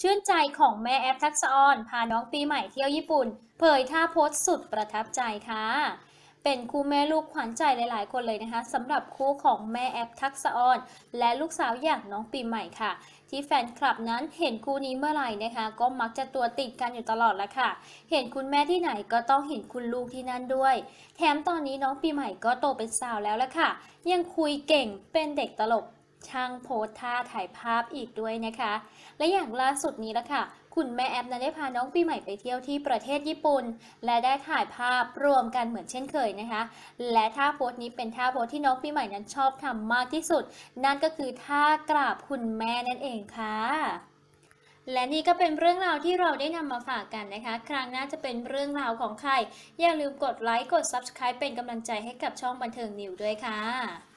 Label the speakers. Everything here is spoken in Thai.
Speaker 1: ชื่นใจของแม่แอฟทักษออน พาน้องปีใหม่เที่ยวญี่ปุ่น เผยท่าโพสต์สุดประทับใจค่ะ เป็นคู่แม่ลูกขวัญใจหลายๆ คนเลยนะคะสำหรับคู่ของแม่แอฟทักษออน และลูกสาวอย่างน้องปีใหม่ค่ะ ที่แฟนคลับนั้นเห็นคู่นี้เมื่อไหร่นะคะ ก็มักจะตัวติดกันอยู่ตลอดละค่ะ เห็นคุณแม่ที่ไหนก็ต้องเห็นคุณลูกที่นั่นด้วย แถมตอนนี้น้องปีใหม่ก็โตเป็นสาวแล้วละค่ะ ยังคุยเก่งเป็นเด็กตลก ช่างโพสท่าถ่ายภาพอีกด้วยนะคะ และอย่างล่าสุดนี้ละค่ะ คุณแม่แอปนั้นได้พาน้องปีใหม่ไปเที่ยวที่ประเทศญี่ปุ่น และได้ถ่ายภาพรวมกันเหมือนเช่นเคยนะคะ และท่าโพสนี้เป็นท่าโพสที่น้องปีใหม่นั้นชอบทำมากที่สุด นั่นก็คือท่ากราบคุณแม่นั่นเองค่ะและนี่ก็เป็นเรื่องราวที่เราได้นำมาฝากกันนะคะ ครั้งหน้าจะเป็นเรื่องราวของใคร อย่าลืมกดไลค์ กด Subscribe เป็นกำลังใจให้กับช่องบันเทิงนิวด้วยค่ะ